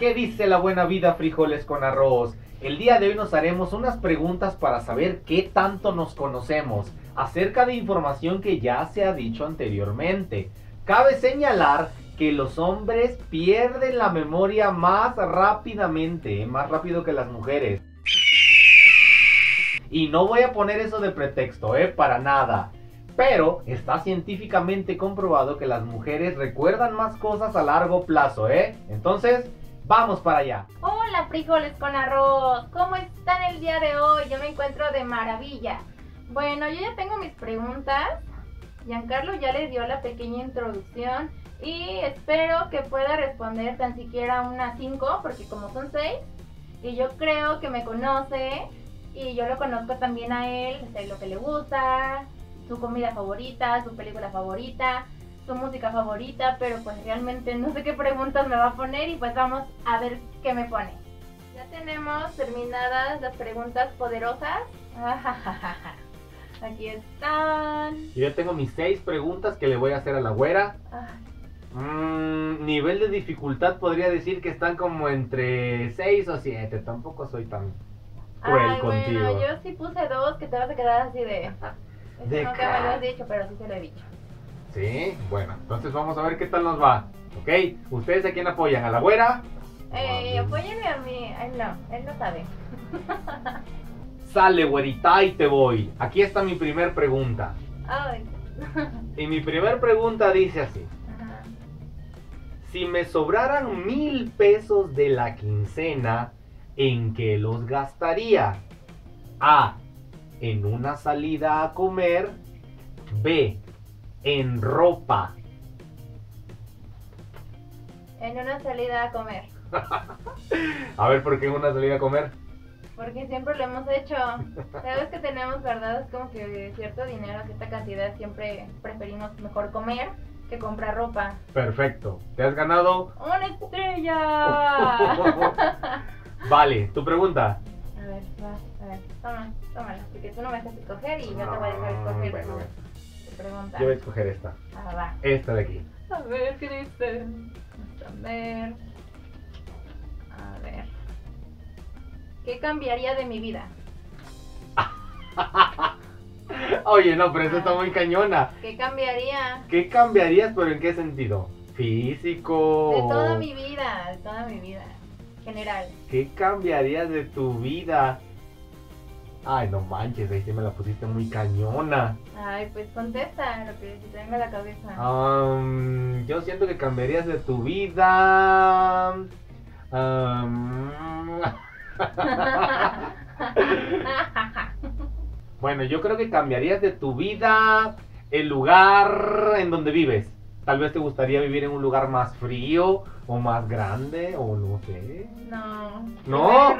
¿Qué dice la buena vida frijoles con arroz? El día de hoy nos haremos unas preguntas para saber qué tanto nos conocemos acerca de información que ya se ha dicho anteriormente. Cabe señalar que los hombres pierden la memoria más rápidamente, más rápido que las mujeres. Y no voy a poner eso de pretexto, ¿eh? Para nada. Pero está científicamente comprobado que las mujeres recuerdan más cosas a largo plazo, ¿eh? Entonces, vamos para allá. Hola frijoles con arroz, ¿cómo están el día de hoy? Yo me encuentro de maravilla. Bueno, yo ya tengo mis preguntas. Giancarlo ya le dio la pequeña introducción y espero que pueda responder tan siquiera unas 5, porque como son 6, y yo creo que me conoce y yo lo conozco también a él, sé lo que le gusta, su comida favorita, su película favorita, su música favorita, pero pues realmente no sé qué preguntas me va a poner y pues vamos a ver qué me pone. Ya tenemos terminadas las preguntas poderosas. Aquí están. Yo ya tengo mis seis preguntas que le voy a hacer a la güera. Mm, nivel de dificultad podría decir que están como entre 6 o 7. Tampoco soy tan cruel Ay, contigo. Bueno, yo sí puse dos que te vas a quedar así de. Eso De nunca me lo has dicho, pero sí se lo he dicho. Sí, bueno, entonces vamos a ver qué tal nos va. ¿Ok? ¿Ustedes a quién apoyan? ¿A la güera? Eh, apóyame a mí. Él no, él no sabe. Sale, güerita, y te voy. Aquí está mi primer pregunta. Ay. Y mi primer pregunta dice así. Ajá. Si me sobraran mil pesos de la quincena, ¿en qué los gastaría? A. En una salida a comer. B. En ropa. En una salida a comer. A ver, ¿por qué en una salida a comer? Porque siempre lo hemos hecho. Sabes que tenemos guardados como que cierto dinero, cierta cantidad, siempre preferimos mejor comer que comprar ropa. Perfecto. ¿Te has ganado? ¡Una estrella! Vale, tu pregunta. A ver, va, a ver, toma, tómala, porque tú no me dejas escoger y yo te voy a dejar escoger Bueno, bueno. Pregunta. Yo voy a escoger esta. Ah, va. Esta de aquí. A ver, ¿qué dice? A ver. A ver. ¿Qué cambiaría de mi vida? Oye, no, pero esta está muy cañona. ¿Qué cambiaría? ¿Qué cambiarías, pero en qué sentido? ¿Físico? De toda mi vida, de toda mi vida. General. ¿Qué cambiarías de tu vida? Ay, no manches, ahí sí me la pusiste muy cañona. Ay, pues contesta lo que te venga a la cabeza. Yo siento que cambiarías de tu vida. bueno, yo creo que cambiarías de tu vida el lugar en donde vives. Tal vez te gustaría vivir en un lugar más frío o más grande o no sé. no. ¿No?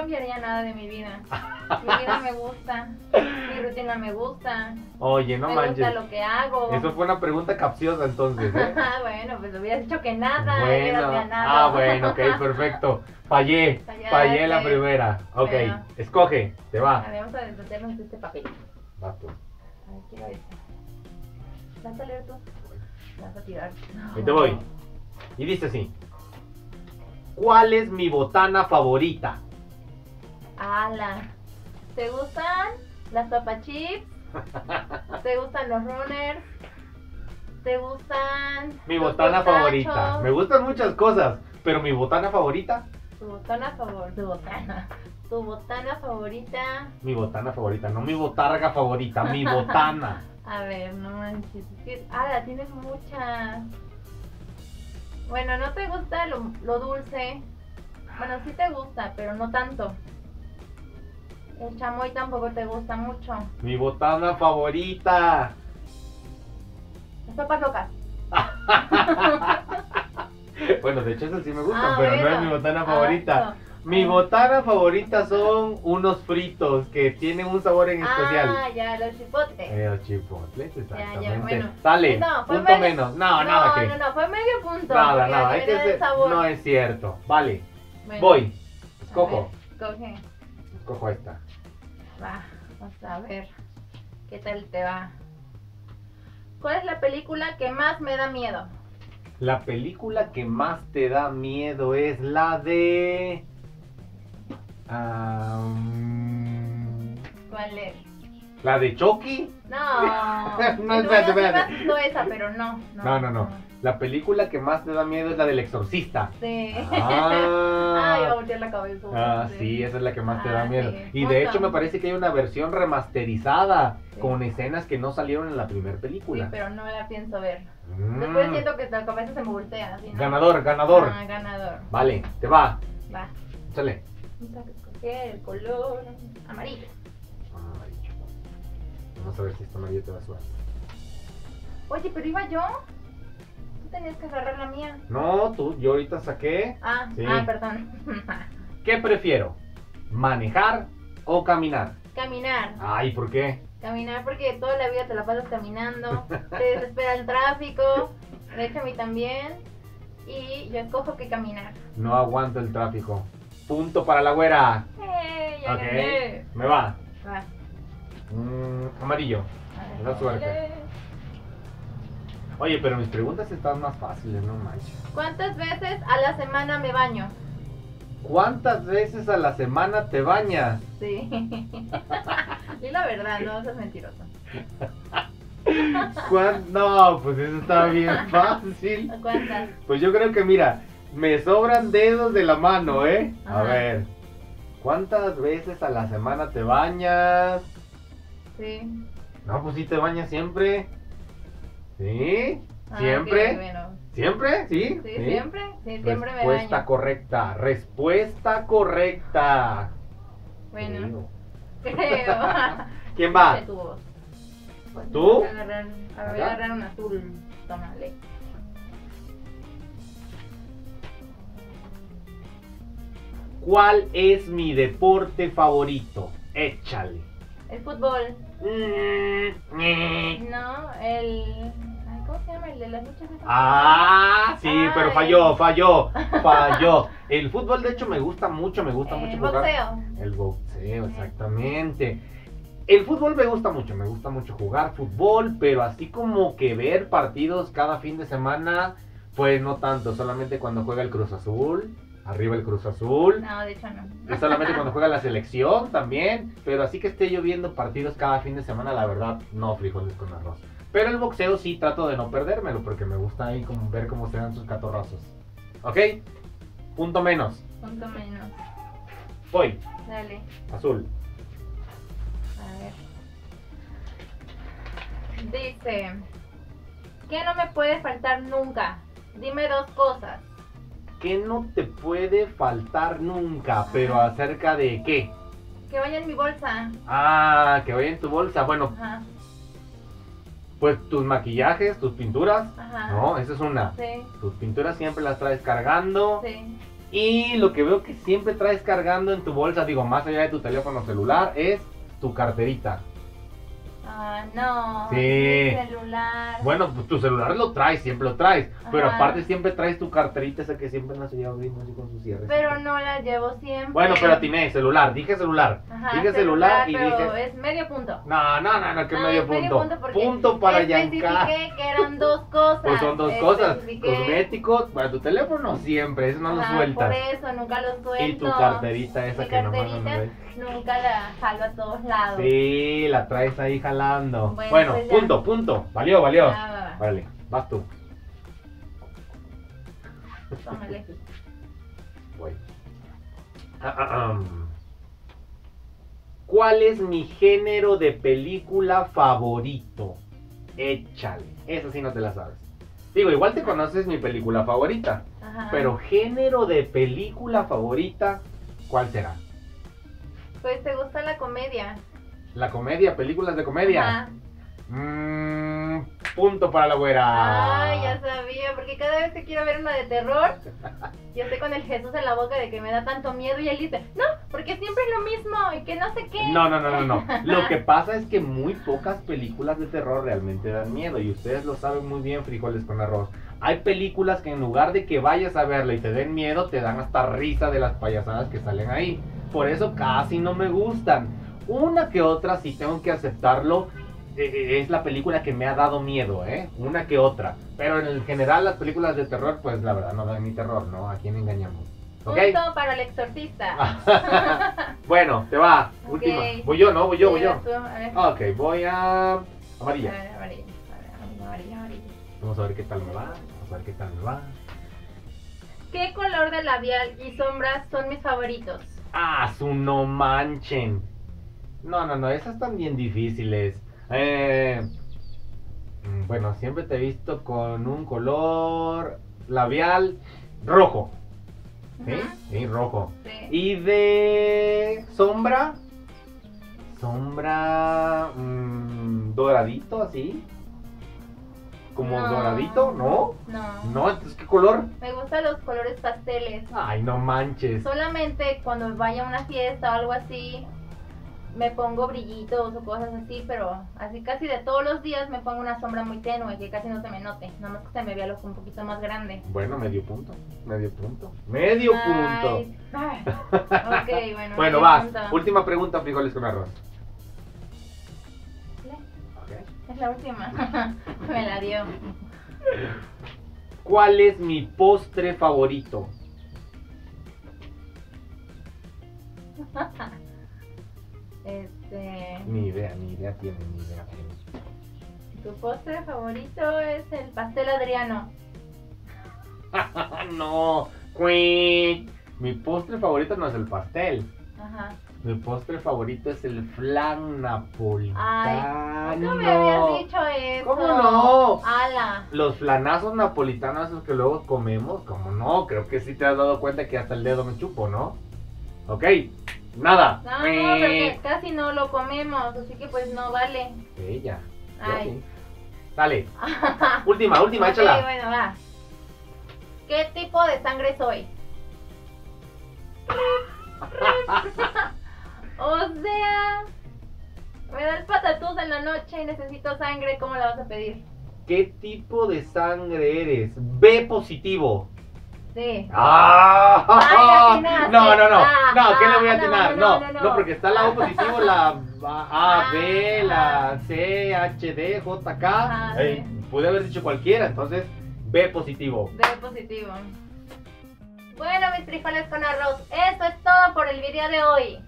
No cambiaría nada de mi vida. Mi vida me gusta. Mi rutina me gusta. Oye, no me manches. gusta lo que hago. Eso fue una pregunta capciosa entonces, ¿eh? bueno, pues hubieras dicho que nada. Bueno, ah, bueno, ok, perfecto. Fallé, fallé la primera. Ok, Bueno. escoge, te A va. ver, vamos a deshacernos de este papel. Vas tú. A ver, quiero esta. ¿Vas a leer tú? Vas a tirar. Ahí te voy. Y dice así. ¿Cuál es mi botana favorita? Ala. ¿Te gustan las papachips? ¿Te gustan los runners? ¿Te gustan Mi los botana pistachos? favorita. Me gustan muchas cosas, pero mi botana favorita, Tu botana favorita. Tu botana. Tu botana favorita. mi botana favorita, no mi botarga favorita, mi botana. A ver, no manches. Ala, tienes muchas. Bueno, no te gusta lo, lo dulce. Bueno, sí te gusta, pero no tanto. El chamoy tampoco te gusta mucho. Mi botana favorita. Las papas locas. Bueno, de hecho eso sí me gustan, Ah, pero no es mi botana Ah, favorita. no. Mi botana favorita son unos fritos que tienen un sabor en especial. Ah, ya, los chipotes. Eh, los chipotles, exactamente. ya, bueno. Sale, No, fue punto medio- menos. No, nada que. no, no, fue medio punto. Nada, nada, es que sabor. no es cierto. Vale, Bueno, voy. Escojo, ver, Escoge. escojo esta. Va, vamos a ver qué tal te va. ¿Cuál es la película que más me da miedo? La película que más te da miedo es la de... mm, ¿Cuál es? ¿La de Chucky? No. No, asustó esa, pero no. No, no, no. La película que más te da miedo es la del exorcista. Sí. Ah. Ay, va a voltear la cabeza. Ah, sí, esa es la que más te da Ah, miedo. sí. Y de hecho me parece que hay una versión remasterizada Sí. con escenas que no salieron en la primera Sí, película. pero no la pienso ver. Mm. Después siento que la cabeza se me voltea. Así, ¿no? Ganador, ganador. Ah, ganador. Vale, te va. Va. A escoger el color amarillo. Amarillo. Vamos a ver si esta amarillo te da suerte. Oye, pero iba yo. Tenías que agarrar la mía. No, tú, yo ahorita saqué. Ah, Sí. ah, perdón. ¿Qué prefiero? ¿Manejar o caminar? Caminar. Ay, ¿por qué? Caminar porque toda la vida te la pasas caminando. te desespera el tráfico. De hecho, a mí también. Y yo escojo que caminar. No aguanto el tráfico. Punto para la güera. ¡Eh! Ya Ok. gané. Me va. Va. Mm, amarillo. Ver, suerte. Oye, pero mis preguntas están más fáciles, no manches. ¿Cuántas veces a la semana me baño? ¿Cuántas veces a la semana te bañas? Sí. Di la verdad, no seas mentiroso. ¿Cuán- No, pues eso está bien fácil. ¿Cuántas? Pues yo creo que mira, me sobran dedos de la mano, ¿eh? A ver, ¿cuántas veces a la semana te bañas? Sí. No, pues sí te bañas siempre. ¿Sí? Ah, ¿Siempre? bueno. ¿Siempre? ¿Sí? Sí, siempre. Sí, siempre me Respuesta correcta. Respuesta correcta. Bueno, Creo. ¿Quién va? Tu voz. Pues, ¿Tú? Voy a agarrar, voy a agarrar un azul. Tómale. ¿Cuál es mi deporte favorito? Échale. El fútbol. Mm, eh. No, el. De las luchas. Ah, sí, Ay. pero falló, falló, falló. El fútbol, de hecho, me gusta mucho, me gusta mucho El jugar. boxeo. El boxeo, exactamente. El fútbol me gusta mucho, me gusta mucho jugar fútbol, pero así como que ver partidos cada fin de semana, pues no tanto, solamente cuando juega el Cruz Azul, arriba el Cruz Azul, No, de hecho no. y solamente cuando juega la selección también, pero así que esté yo viendo partidos cada fin de semana, la verdad, no frijoles con arroz. Pero el boxeo sí trato de no perdérmelo, porque me gusta ahí como ver cómo se dan sus catorrazos. ¿Ok? Punto menos. Punto menos. Voy, Dale. azul. A ver. Dice, ¿qué no me puede faltar nunca? Dime dos cosas. que no te puede faltar nunca, pero acerca de qué? Que vaya en mi bolsa. Ah, que vaya en tu bolsa. Bueno, Ajá, pues tus maquillajes, tus pinturas. ajá. No, esa es una. Sí, Tus pinturas siempre las traes cargando. sí. Y lo que veo que siempre traes cargando en tu bolsa, digo, más allá de tu teléfono celular, es tu carterita. Ah, no. Sí. Mi celular. Bueno, pues tu celular lo traes, siempre lo traes. Pero Ajá. aparte siempre traes tu carterita esa que siempre nos lleva abrimos así con sus cierres. Pero no la llevo siempre. Bueno, pero atiné, celular, dije celular. Ajá, dije celular, y pero dije... es medio punto. No, no, no, no, que No, medio es punto. porque Punto para Yanka. Que eran dos cosas. Pues son dos cosas. Cosméticos, para tu teléfono siempre, eso no lo Ajá, sueltas. Por eso, nunca lo suelto. Y tu carterita esa Mi que carterita no ves. nunca la jalo a todos lados. Sí, la traes ahí jalando. Bueno, Bueno, pues ya. punto, punto. Valió, valió. Va, va, va. Vale, vas tú. Tómale. Voy. Ah, ah, am. ¿Cuál es mi género de película favorito? Échale. Esa sí no te la sabes. Digo, igual te conoces mi película favorita. Ajá. Pero género de película favorita, ¿cuál será? Pues te gusta la comedia. La comedia, películas de comedia. Mm, punto para la güera. Ay, ya sabía, porque cada vez que quiero ver una de terror, yo estoy con el Jesús en la boca de que me da tanto miedo y él dice, no, porque siempre es lo mismo y que no sé qué. No, no, no, no, no. Lo que pasa es que muy pocas películas de terror realmente dan miedo y ustedes lo saben muy bien, frijoles con arroz. Hay películas que en lugar de que vayas a verla y te den miedo, te dan hasta risa de las payasadas que salen ahí. Por eso casi no me gustan. Una que otra sí tengo que aceptarlo. eh, es la película que me ha dado miedo, ¿eh? Una que otra. Pero en general las películas de terror, pues la verdad no dan ni terror, ¿no? ¿A quién engañamos? ¿Ok? Punto para el exorcista. bueno, te va. Última. Voy yo, ¿no? Voy yo, voy yo. Ok, voy a... A Amarilla. ver, amarilla. Amarilla, amarilla. Vamos a ver qué tal me va. Vamos a ver qué tal me va. ¿Qué color de labial y sombras son mis favoritos? Ah, su no manchen. No, no, no, esas están bien difíciles. Eh, mm, bueno, siempre te he visto con un color labial rojo. ¿Sí? Sí, rojo. sí. Y de sombra. Sombra mm, doradito, así. Como No. doradito, ¿no? No. No, entonces ¿qué color? Me gustan los colores pasteles. Ay, no manches. Solamente cuando vaya a una fiesta o algo así, me pongo brillitos o cosas así, pero así casi de todos los días me pongo una sombra muy tenue que casi no se me note, nada más que se me vea el ojo un poquito más grande. Bueno, medio punto. Medio punto. Medio punto. Ay. Ok, bueno. Bueno, vas. punto. Última pregunta, frijoles con arroz. Es la última. me la dio. ¿Cuál es mi postre favorito? Este, Ni idea, ni idea tiene, ni idea tiene. tu postre favorito es el pastel Adriano. no. Mi postre favorito no es el pastel. Ajá. Mi postre favorito es el flan napolitano. ¿Nunca me habías dicho eso? ¿Cómo no? Ala. Los flanazos napolitanos esos que luego comemos, como no, creo que sí te has dado cuenta que hasta el dedo me chupo, ¿no? Ok, nada. No, porque casi no lo comemos, así que pues no vale. Ya Ay. Dale, última, última, Ok, échala. bueno, va. ¿Qué tipo de sangre soy? o sea, me das patatús en la noche y necesito sangre, ¿cómo la vas a pedir? ¿Qué tipo de sangre eres? B positivo. Sí. ¡Ah! Ay, no, no, no. Ah, no, ¿qué le voy a ah, no, atinar? no, No, no, no, no. porque está la O positivo, la A, B, Ah. la C, H, D, J, K. Eh, sí. pude haber dicho cualquiera, entonces B positivo. B positivo. Bueno, mis frijoles con arroz, eso es todo por el video de hoy.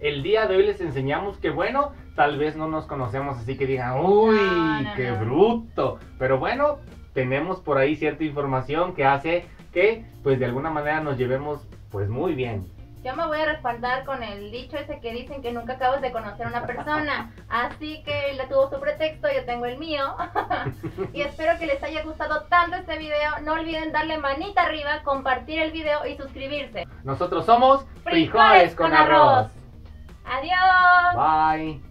El día de hoy les enseñamos que, bueno, tal vez no nos conocemos, así que digan, uy, No, no, qué no. bruto. Pero bueno, tenemos por ahí cierta información que hace que, pues de alguna manera nos llevemos, pues muy bien. Yo me voy a respaldar con el dicho ese que dicen que nunca acabas de conocer a una persona. Así que él tuvo su pretexto, yo tengo el mío. y espero que les haya gustado tanto este video. No olviden darle manita arriba, compartir el video y suscribirse. Nosotros somos Frijoles con Arroz. Adiós. Bye.